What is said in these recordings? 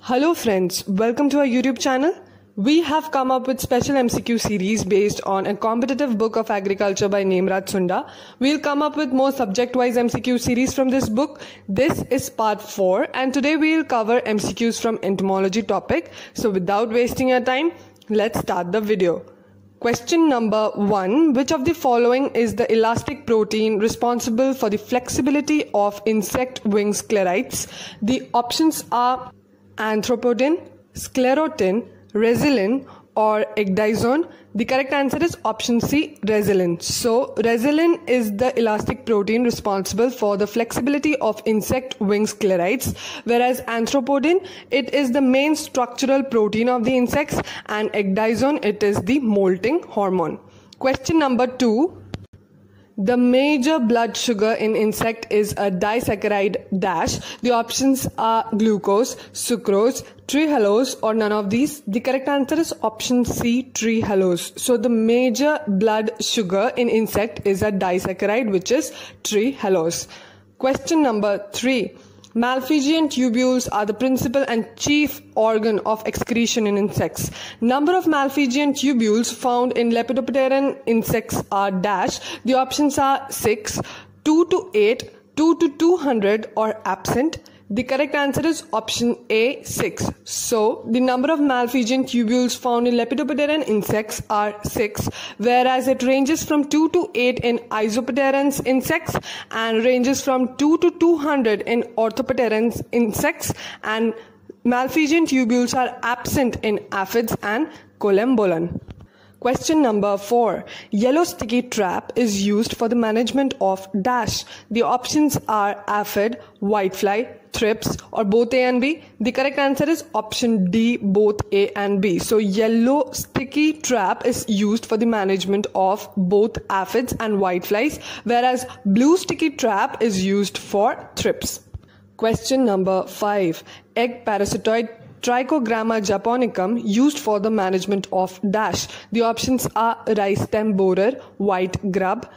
Hello friends, welcome to our YouTube channel. We have come up with special MCQ series based on a competitive book of agriculture by Nem Raj Sunda. We'll come up with more subject-wise MCQ series from this book. This is part 4 and today we'll cover MCQs from entomology topic. So without wasting your time, let's start the video. Question number 1. Which of the following is the elastic protein responsible for the flexibility of insect wing sclerites? The options are arthropodin, sclerotin, resilin or ecdysone? The correct answer is option C, resilin. So, resilin is the elastic protein responsible for the flexibility of insect wing sclerites, whereas arthropodin, it is the main structural protein of the insects, and ecdysone, it is the molting hormone. Question number two. The major blood sugar in insect is a disaccharide dash. The options are glucose, sucrose, trehalose or none of these. The correct answer is option C, trehalose. So the major blood sugar in insect is a disaccharide which is trehalose. Question number 3. Malpighian tubules are the principal and chief organ of excretion in insects. Number of Malpighian tubules found in Lepidopteran insects are dash. The options are 6, 2 to 8, 2 to 200 or absent. The correct answer is option A 6. So, the number of Malpighian tubules found in Lepidopteran insects are 6, whereas it ranges from 2 to 8 in Isopteran insects and ranges from 2 to 200 in Orthopteran insects and Malpighian tubules are absent in aphids and Collembolan. Question number 4. Yellow sticky trap is used for the management of dash. The options are aphid, whitefly, thrips or both A and B? The correct answer is option D, both A and B. So yellow sticky trap is used for the management of both aphids and whiteflies whereas blue sticky trap is used for thrips. Question number 5. Egg parasitoid Trichogramma japonicum used for the management of dash. The options are rice stem borer, white grub,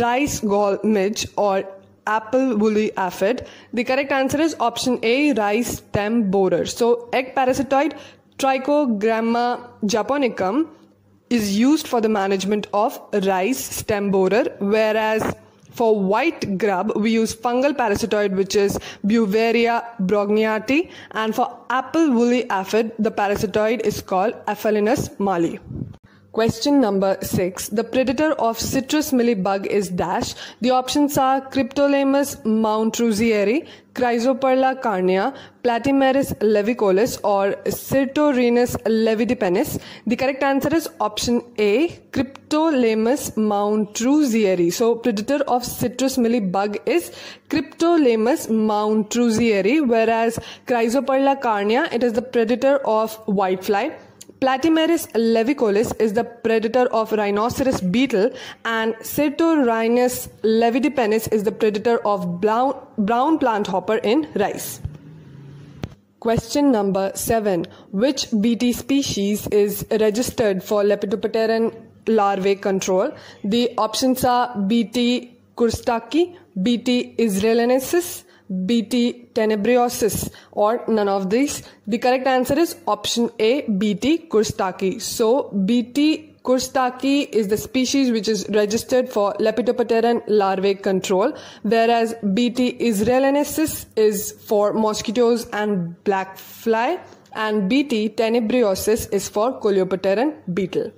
rice gall midge or apple woolly aphid. The correct answer is option A, rice stem borer. So egg parasitoid Trichogramma japonicum is used for the management of rice stem borer whereas for white grub, we use fungal parasitoid, which is Beauveria brongniartii. And for apple woolly aphid, the parasitoid is called Aphelinus mali. Question number six. The predator of citrus mealybug is dash. The options are Cryptolaemus montrouzieri, Chrysoperla carnea, Platymeris laevicollis, or Cyrtorhinus lividipennis. The correct answer is option A, Cryptolaemus montrouzieri. So, predator of citrus mealybug is Cryptolaemus montrouzieri, whereas Chrysoperla carnea, it is the predator of whitefly. Platymeris laevicollis is the predator of rhinoceros beetle and Cyrtorhinus lividipennis is the predator of brown, brown plant hopper in rice. Question number 7. Which BT species is registered for Lepidopteran larvae control? The options are BT kurstaki, BT israelensis, BT tenebrionis or none of these. The correct answer is option A, BT kurstaki. So BT kurstaki is the species which is registered for Lepidopteran larvae control, whereas BT israelensis is for mosquitoes and black fly, and BT tenebrionis is for Coleopteran beetle.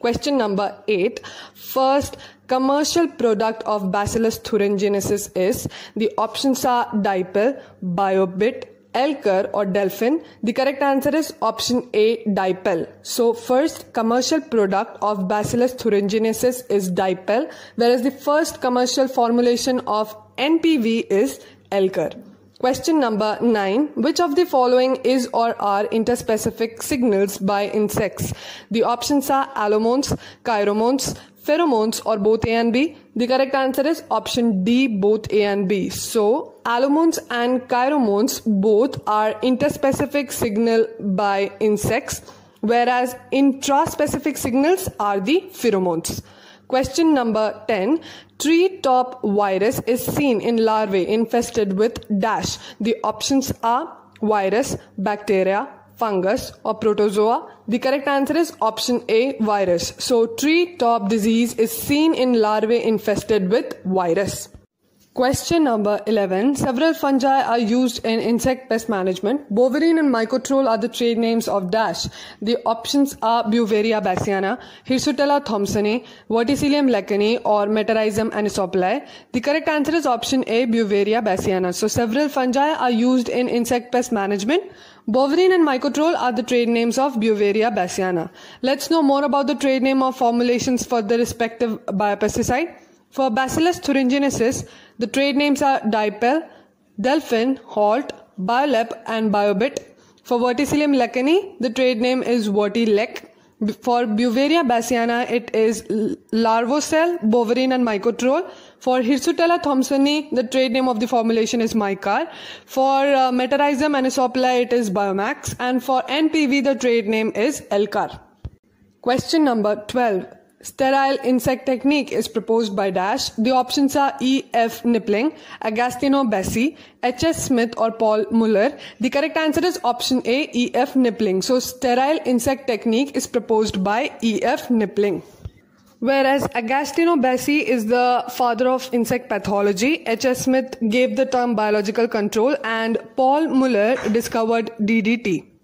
Question number 8. First, Commercial product of Bacillus thuringiensis is the options are dipel, biobit, Elcar or Delphin? The correct answer is option A, dipel. So first commercial product of Bacillus thuringiensis is dipel, whereas the first commercial formulation of NPV is Elcar. Question number 9. Which of the following is or are interspecific signals by insects? The options are allomones, kairomones, pheromones or both A and B? The correct answer is option D, both A and B. So, allomones and kairomones both are interspecific signal by insects, whereas intraspecific signals are the pheromones. Question number 10. Tree top virus is seen in larvae infested with dash. The options are virus, bacteria, fungus or protozoa? The correct answer is option A, virus. So tree top disease is seen in larvae infested with virus. Question number 11. Several fungi are used in insect pest management. Bovarine and Mycotrol are the trade names of dash. The options are Beauveria bassiana, Hirsutella thompsoni, Verticillium lecanii or Metarhizium anisopliae. The correct answer is option A, Beauveria bassiana. So several fungi are used in insect pest management. Bovarine and Mycotrol are the trade names of Beauveria bassiana. Let's know more about the trade name of formulations for the respective biopesticide. For Bacillus thuringiensis, the trade names are Dipel, Delphin, Halt, Biolep, and Biobit. For Verticillium lecanii, the trade name is Vertilec. For Beauveria bassiana, it is Larvocell, Bovarine, and Mycotrol. For Hirsutella thompsoni, the trade name of the formulation is Mycar. For uh, Metarhizium anisopliae, it is Biomax. And for NPV, the trade name is Elcar. Question number 12. Sterile insect technique is proposed by Dash. The options are E. F. Knipling, Agostino Bassi, H. S. Smith or Paul Muller. The correct answer is option A. E. F. Knipling. So sterile insect technique is proposed by E. F. Knipling. Whereas Agostino Bassi is the father of insect pathology, H.S. Smith gave the term biological control, and Paul Muller discovered DDT.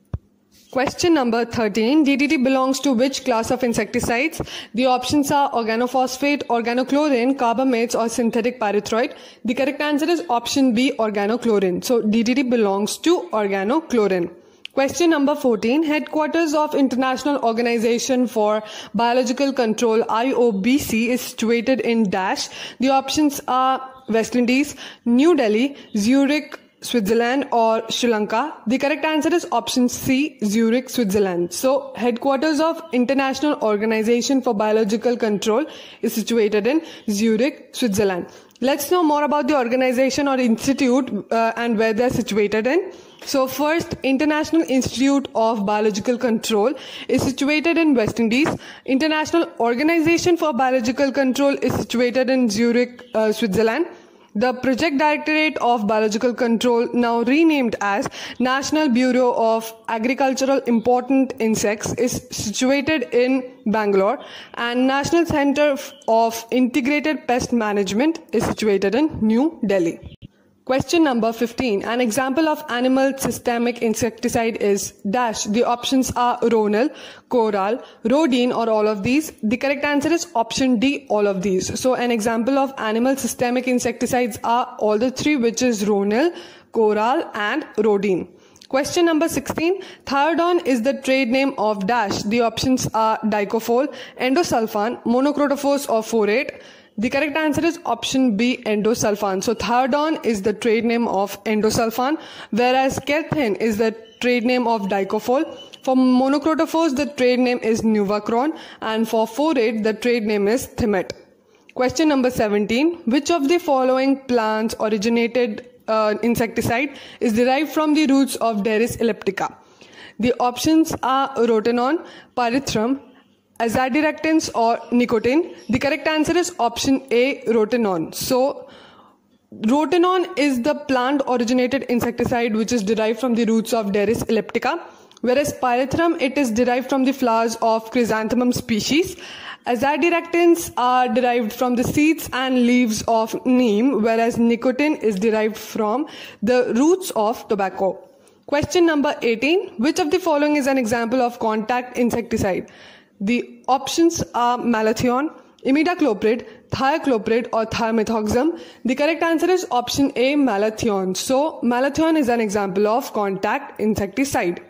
Question number 13. DDT belongs to which class of insecticides? The options are organophosphate, organochlorine, carbamates, or synthetic pyrethroid. The correct answer is option B, organochlorine. So DDT belongs to organochlorine. Question number 14. Headquarters of International Organization for Biological Control, IOBC, is situated in Dash. The options are West Indies, New Delhi, Zurich, Switzerland or Sri Lanka? The correct answer is option C, Zurich, Switzerland. So, headquarters of International Organization for Biological Control is situated in Zurich, Switzerland. Let's know more about the organization or institute uh, and where they're situated in. So first, International Institute of Biological Control is situated in West Indies. International Organization for Biological Control is situated in Zurich, uh, Switzerland. The Project Directorate of Biological Control, now renamed as National Bureau of Agricultural Important Insects, is situated in Bangalore, and National Center of Integrated Pest Management is situated in New Delhi. Question number 15. An example of animal systemic insecticide is dash. The options are Ronil, Coral, Rodine or all of these. The correct answer is option D, all of these. So an example of animal systemic insecticides are all the three which is Ronil, Coral and Rodine. Question number 16. Thiodan is the trade name of dash. The options are Dicofol, Endosulfan, Monocrotophos or Forate. The correct answer is option B, endosulfan. So thiodan is the trade name of endosulfan, whereas kethin is the trade name of dicofol. For monocrotophos, the trade name is nuvacron, and for forate, the trade name is thimet. Question number 17. Which of the following plants originated uh, insecticide is derived from the roots of Derris elliptica? The options are rotenone, pyrethrum, azadirachtins or nicotine? The correct answer is option A, rotenone. So, rotenone is the plant originated insecticide which is derived from the roots of Derris elliptica, whereas pyrethrum it is derived from the flowers of chrysanthemum species. Azadirachtins are derived from the seeds and leaves of neem, whereas nicotine is derived from the roots of tobacco. Question number 18. Which of the following is an example of contact insecticide? The options are malathion, imidacloprid, thiacloprid or thiamethoxam. The correct answer is option A, malathion. So, malathion is an example of contact insecticide.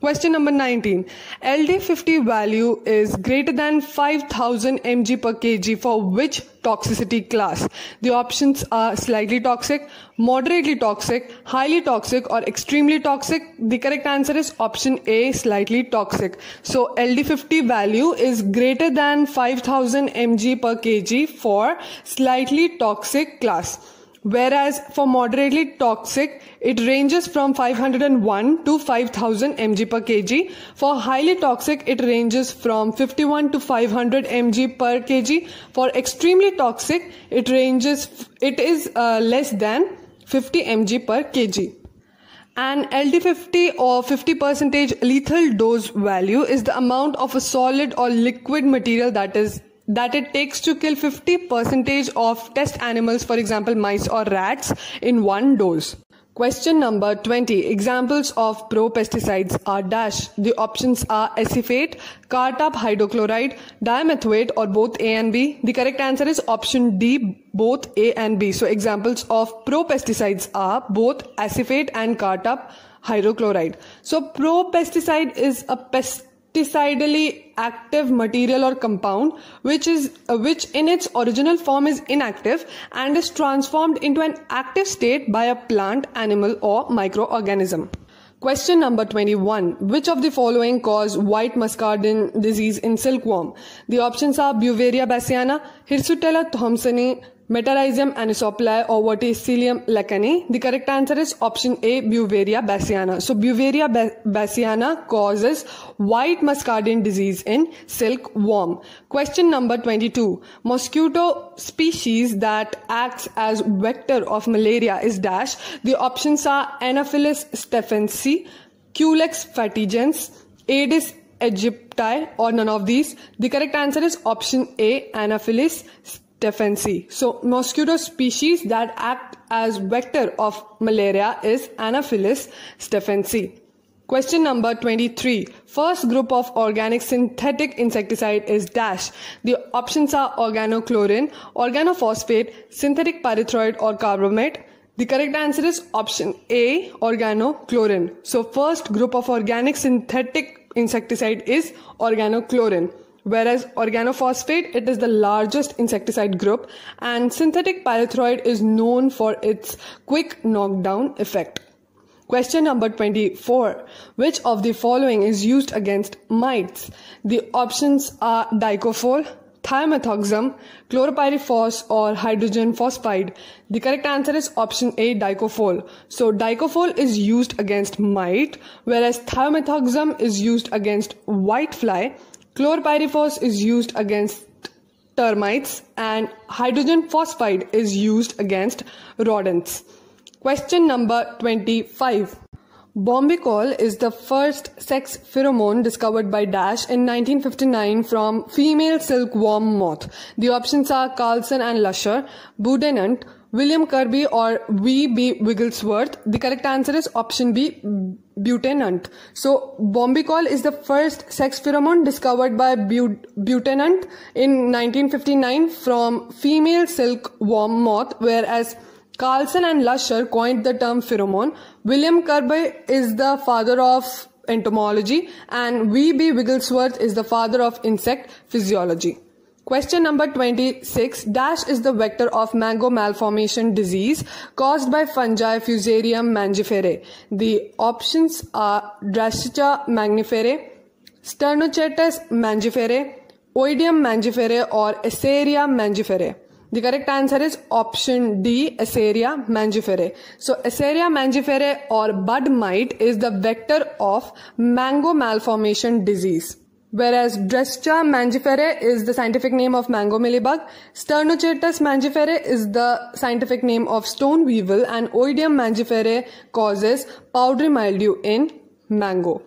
Question number 19. LD50 value is greater than 5000 mg per kg for which toxicity class? The options are slightly toxic, moderately toxic, highly toxic or extremely toxic. The correct answer is option A, slightly toxic. So LD50 value is greater than 5000 mg per kg for slightly toxic class. Whereas for moderately toxic, it ranges from 501 to 5000 mg per kg. For highly toxic, it ranges from 51 to 500 mg per kg. For extremely toxic, it ranges, it is uh, less than 50 mg per kg. An LD50 or 50 percentage lethal dose value is the amount of a solid or liquid material that is that it takes to kill 50 percentage of test animals, for example, mice or rats, in one dose. Question number 20. Examples of pro-pesticides are dash. The options are acephate, cartap hydrochloride, dimethoate or both A and B. The correct answer is option D, both A and B. So examples of pro-pesticides are both acephate and cartap hydrochloride. So pro-pesticide is a pest pesticidally active material or compound which is uh, which in its original form is inactive and is transformed into an active state by a plant animal or microorganism Question number 21. Which of the following cause white muscardine disease in silkworm? The options are Beauveria bassiana, Hirsutella thomsoni, Metarhizium anisopliae or Verticillium lecanii. The correct answer is option A, Beauveria bassiana. So Beauveria bassiana causes white muscardine disease in silkworm. Question number 22. Mosquito species that acts as vector of malaria is dash. The options are Anopheles stephensi, Culex fatigans, Aedes aegypti or none of these. The correct answer is option A, Anopheles stephensi. So mosquito species that act as vector of malaria is Anopheles stephensi. Question number 23. First group of organic synthetic insecticide is dash. The options are organochlorine, organophosphate, synthetic pyrethroid or carbamate. The correct answer is option A, organochlorine. So first group of organic synthetic insecticide is organochlorine whereas organophosphate it is the largest insecticide group and synthetic pyrethroid is known for its quick knockdown effect Question number 24. Which of the following is used against mites? The options are dicofol, thiamethoxam, chlorpyrifos or hydrogen phosphide. The correct answer is option A, dicofol. So dicofol is used against mite, whereas thiamethoxam is used against whitefly Chlorpyrifos is used against termites and hydrogen phosphide is used against rodents. Question number 25. Bombykol is the first sex pheromone discovered by Dash in 1959 from female silkworm moth. The options are Karlson and Lüscher, Butenandt, William Kirby or V.B. Wigglesworth. The correct answer is option B, Butenandt. So, bombykol is the first sex pheromone discovered by Butenandt in 1959 from female silk silkworm moth, whereas Karlson and Lüscher coined the term pheromone. William Kirby is the father of entomology and V.B. Wigglesworth is the father of insect physiology. Question number 26. Dash is the vector of mango malformation disease caused by fungi Fusarium mangiferae. The options are Drosicha mangiferae, Sternochetus mangiferae, Oidium mangiferae or Aceria mangiferae. The correct answer is option D, Aceria mangiferae. So Aceria mangiferae or bud mite is the vector of mango malformation disease. Whereas Drosicha mangiferae is the scientific name of mango mealybug, Sternochetus mangiferae is the scientific name of stone weevil, and Oidium mangiferae causes powdery mildew in mango.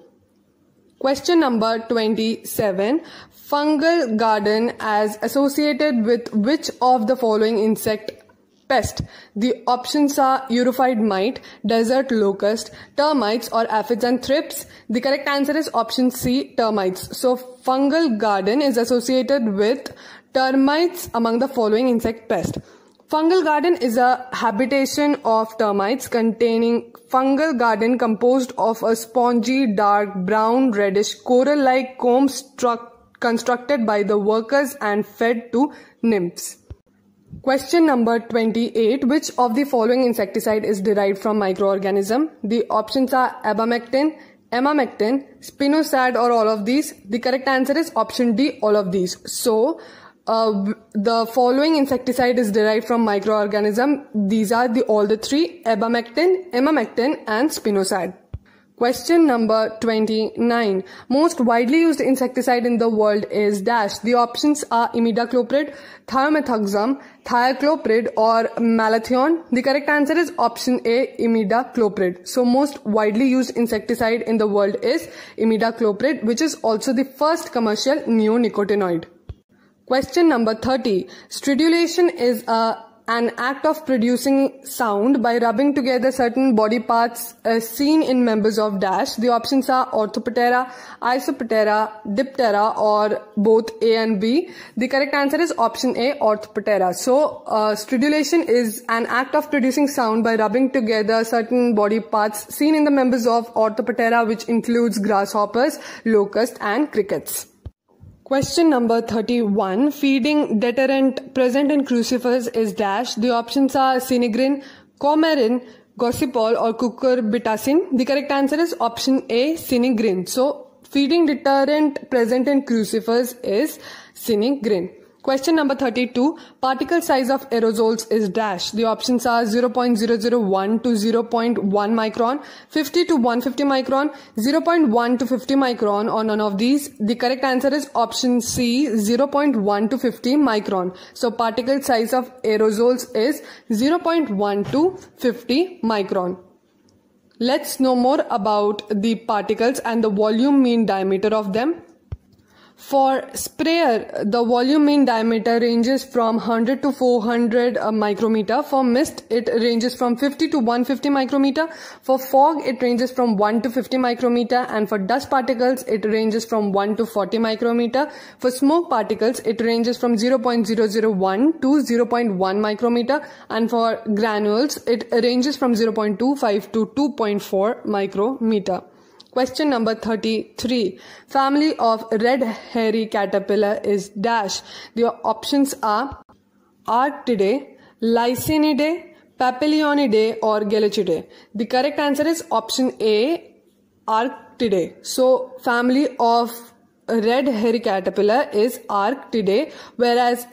Question number 27. Fungal garden as associated with which of the following insect pest. The options are Eriophyid mite, desert locust, termites or aphids and thrips. The correct answer is option C, termites. So fungal garden is associated with termites among the following insect pests. Fungal garden is a habitation of termites containing fungal garden composed of a spongy, dark, brown, reddish, coral-like comb constructed by the workers and fed to nymphs. Question number 28. Which of the following insecticide is derived from microorganism? The options are abamectin, emamectin, spinosad or all of these. The correct answer is option D, all of these. So, uh, the following insecticide is derived from microorganism. These are the all the three: abamectin, emamectin, and spinosad. Question number 29. Most widely used insecticide in the world is dash. The options are imidacloprid, thiamethoxam, thiacloprid or malathion. The correct answer is option A, imidacloprid. So most widely used insecticide in the world is imidacloprid which is also the first commercial neonicotinoid. Question number 30. Stridulation is a an act of producing sound by rubbing together certain body parts uh, seen in members of dash. The options are Orthoptera, Isoptera, Diptera or both A and B. The correct answer is option A, Orthoptera. So, uh, stridulation is an act of producing sound by rubbing together certain body parts seen in the members of Orthoptera which includes grasshoppers, locusts and crickets. Question number 31. Feeding deterrent present in crucifers is dash. The options are sinigrin, Coumarin, Gossypol or Cucurbitacin. The correct answer is option A, sinigrin. So, feeding deterrent present in crucifers is Sinigrin. Question number 32. Particle size of aerosols is dash. The options are 0.001 to 0.1 micron, 50 to 150 micron, 0.1 to 50 micron or none of these. The correct answer is option C 0.1 to 50 micron. So particle size of aerosols is 0.1 to 50 micron. Let's know more about the particles and the volume mean diameter of them. For sprayer, the volume mean diameter ranges from 100 to 400 uh, micrometer. For mist, it ranges from 50 to 150 micrometer. For fog, it ranges from 1 to 50 micrometer. And for dust particles, it ranges from 1 to 40 micrometer. For smoke particles, it ranges from 0.001 to 0.1 micrometer. And for granules, it ranges from 0.25 to 2.4 micrometer. Question number 33. Family of red hairy caterpillar is dash. The options are Arctiidae, Lycaenidae, Papilionidae or Gelechiidae. The correct answer is option A, Arctiidae. So family of red hairy caterpillar is Arctiidae whereas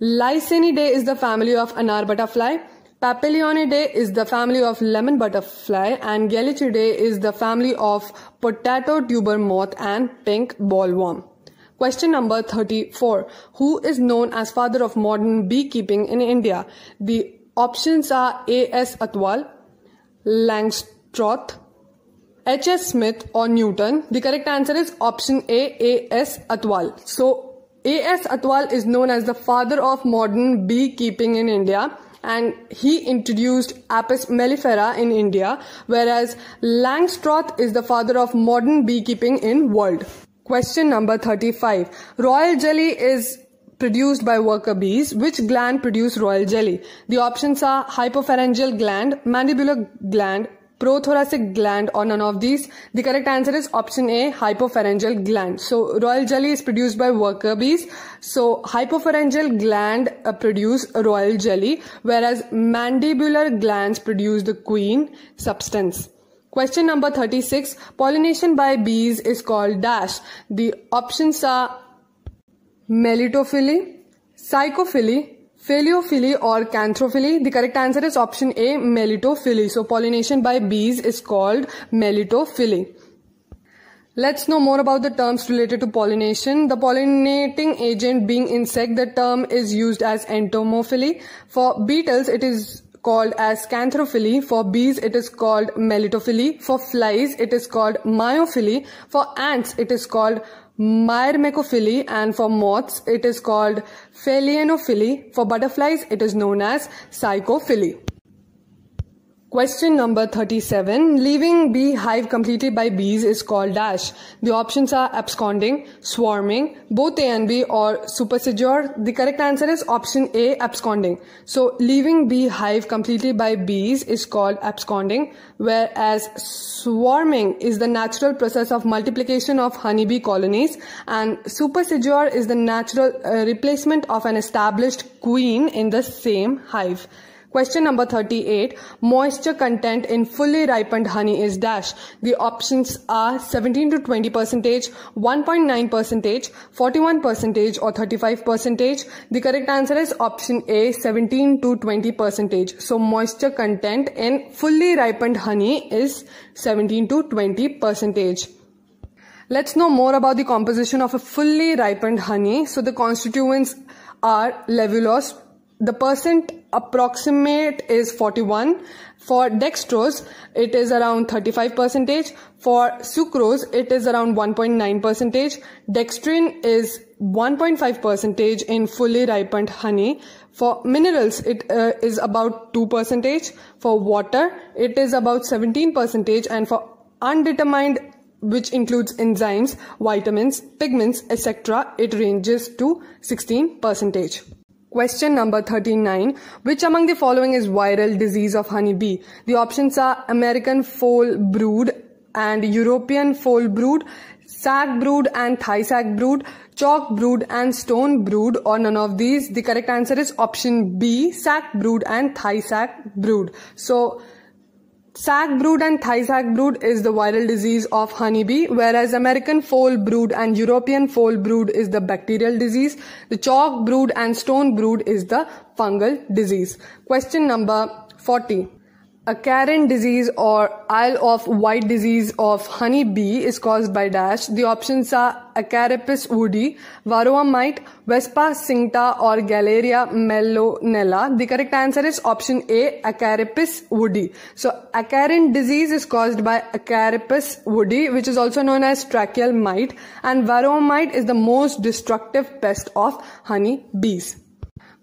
Lycaenidae is the family of anar butterfly. Papilionidae is the family of lemon butterfly and Gelechiidae is the family of potato tuber moth and pink bollworm. Question number 34. Who is known as father of modern beekeeping in India? The options are A.S. Atwal, Langstroth, H.S. Smith or Newton. The correct answer is option A. A.S. Atwal. So A.S. Atwal is known as the father of modern beekeeping in India and he introduced Apis mellifera in India, whereas Langstroth is the father of modern beekeeping in world. Question number 35. Royal jelly is produced by worker bees. Which gland produce royal jelly? The options are hypopharyngeal gland, mandibular gland, prothoracic gland or none of these? The correct answer is option A, hypopharyngeal gland. So royal jelly is produced by worker bees. So hypopharyngeal gland uh, produce royal jelly whereas mandibular glands produce the queen substance. Question number 36. Pollination by bees is called dash. The options are melitophily, psychophily, Phalaenophily or cantharophily? The correct answer is option A, melitophily. So pollination by bees is called melitophily. Let's know more about the terms related to pollination. The pollinating agent being insect, the term is used as entomophily. For beetles, it is called as cantharophily. For bees, it is called melitophily. For flies, it is called myophily. For ants, it is called Myrmecophily and for moths it is called Phalaenophily. For butterflies it is known as Psychophily. Question number 37. Leaving bee hive completely by bees is called dash. The options are absconding, swarming, both A and B or supersedure. The correct answer is option A, absconding. So leaving bee hive completely by bees is called absconding, whereas swarming is the natural process of multiplication of honeybee colonies and supersedure is the natural uh, replacement of an established queen in the same hive. Question number 38. Moisture content in fully ripened honey is dash. The options are 17 to 20 percentage, 1.9 percentage, 41 percentage or 35 percentage. The correct answer is option A 17 to 20 percentage. So moisture content in fully ripened honey is 17 to 20 percentage. Let's know more about the composition of a fully ripened honey. So the constituents are levulose, the percent approximate is 41 for dextrose it is around 35 percentage. For sucrose it is around 1.9 percentage. Dextrin is 1.5 percentage in fully ripened honey. For minerals it uh, is about 2 percentage. For water it is about 17 percentage. And for undetermined which includes enzymes vitamins pigments etc it ranges to 16 percentage Question number 39. Which among the following is viral disease of honeybee? The options are American foul brood and European foul brood, sac brood and Thai sac brood, chalk brood and stone brood or none of these. The correct answer is option B, sac brood and Thai sac brood. So Sac brood and Thai sac brood is the viral disease of honeybee, whereas American foul brood and European foul brood is the bacterial disease. The chalk brood and stone brood is the fungal disease. Question number 40. Acarine disease or Isle of Wight disease of honey bee is caused by dash. The options are Acarapis woodii, Varroa mite, Vespa cincta or Galleria mellonella. The correct answer is option A, Acarapis woodii. So acarine disease is caused by Acarapis woodii which is also known as tracheal mite and Varroa mite is the most destructive pest of honey bees.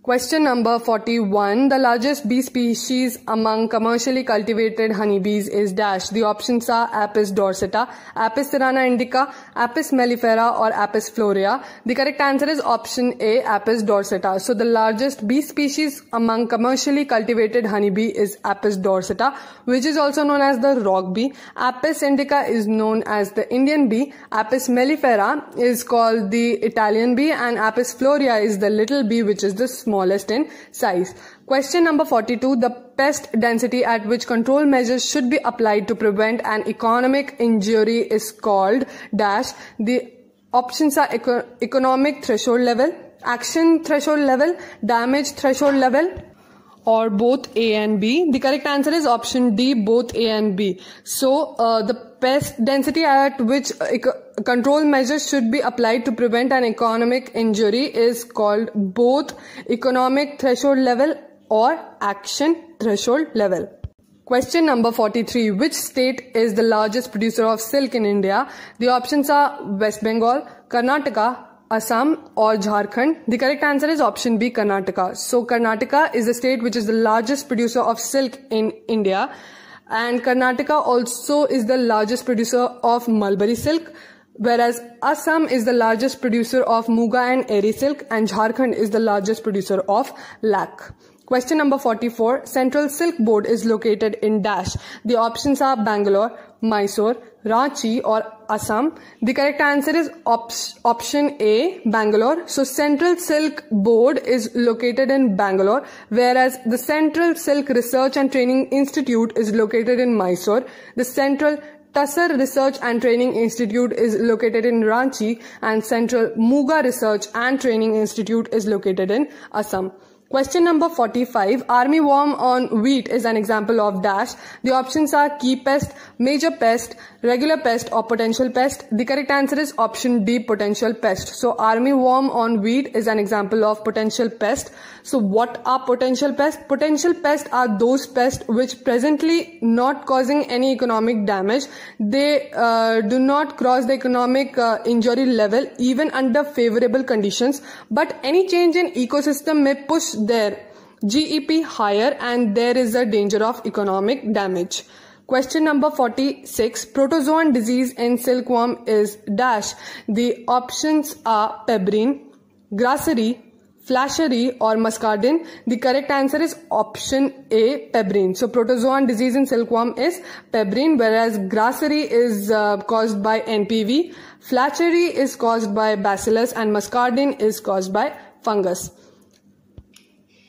Question number 41. The largest bee species among commercially cultivated honeybees is dash. The options are Apis dorsata, Apis cerana indica, Apis mellifera or Apis florea. The correct answer is option A, Apis dorsata. So the largest bee species among commercially cultivated honeybee is Apis dorsata, which is also known as the rock bee. Apis indica is known as the Indian bee. Apis mellifera is called the Italian bee and Apis florea is the little bee which is the small smallest in size. Question number 42. The pest density at which control measures should be applied to prevent an economic injury is called dash. The options are eco economic threshold level, action threshold level, damage threshold level, or both A and B? The correct answer is option D, both A and B. So, uh, the pest density at which uh, control measures should be applied to prevent an economic injury is called both economic threshold level or action threshold level. Question number 43. Which state is the largest producer of silk in India? The options are West Bengal, Karnataka, Assam or Jharkhand? The correct answer is option B, Karnataka. So Karnataka is the state which is the largest producer of silk in India. And Karnataka also is the largest producer of mulberry silk. Whereas Assam is the largest producer of Muga and Eri silk and Jharkhand is the largest producer of lac. Question number 44. Central Silk Board is located in Dash. The options are Bangalore, Mysore, Ranchi or Assam. The correct answer is op option A, Bangalore. So Central Silk Board is located in Bangalore, whereas the Central Silk Research and Training Institute is located in Mysore. The Central Tussar Research and Training Institute is located in Ranchi and Central Muga Research and Training Institute is located in Assam. Question number 45. Army worm on wheat is an example of dash. The options are key pest, major pest, regular pest or potential pest. The correct answer is option D, potential pest. So army worm on wheat is an example of potential pest. So what are potential pests? Potential pests are those pests which presently not causing any economic damage. They uh, do not cross the economic uh, injury level even under favorable conditions. But any change in ecosystem may push their GEP higher and there is a danger of economic damage. Question number 46. Protozoan disease in silkworm is dash. The options are pebrine, grasserie, flacherie or muscardine? The correct answer is option A, pebrine. So protozoan disease in silkworm is pebrine, whereas grasserie is uh, caused by NPV, flacherie is caused by bacillus and muscardine is caused by fungus.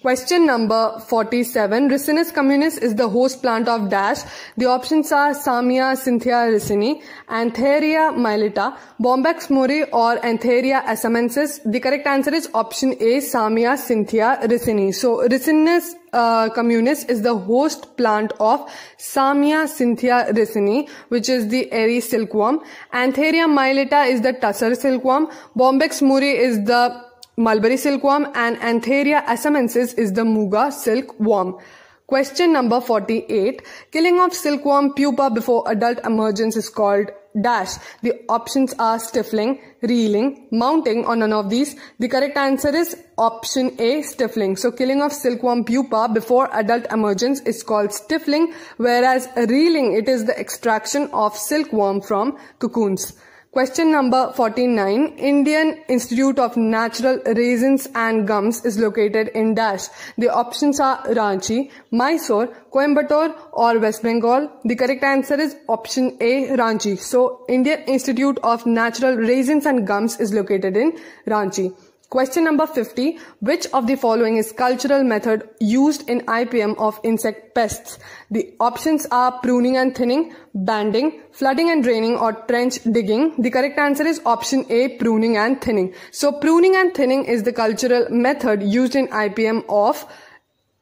Question number 47. Ricinus communis is the host plant of dash. The options are Samia cynthia ricini, Antheraea mylitta, Bombyx mori or Antheraea assamensis. The correct answer is option A, Samia cynthia ricini. So Ricinus uh, communis is the host plant of Samia cynthia ricini, which is the eri silkworm. Antheraea mylitta is the tusser silkworm. Bombyx mori is the mulberry silkworm and Antheraea assamensis is the muga silkworm. Question number 48. Killing of silkworm pupa before adult emergence is called dash. The options are stifling, reeling, mounting or none of these. The correct answer is option A, stifling. So killing of silkworm pupa before adult emergence is called stifling whereas reeling it is the extraction of silkworm from cocoons. Question number 49. Indian Institute of Natural Resins and Gums is located in Dash. The options are Ranchi, Mysore, Coimbatore or West Bengal. The correct answer is option A, Ranchi. So, Indian Institute of Natural Resins and Gums is located in Ranchi. Question number 50. Which of the following is cultural method used in IPM of insect pests? The options are pruning and thinning, banding, flooding and draining or trench digging. The correct answer is option A, pruning and thinning. So pruning and thinning is the cultural method used in IPM of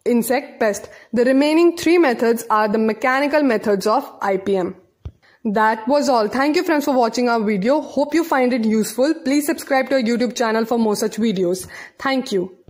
insect pest. The remaining three methods are the mechanical methods of IPM. That was all. Thank you friends for watching our video. Hope you find it useful. Please subscribe to our YouTube channel for more such videos. Thank you.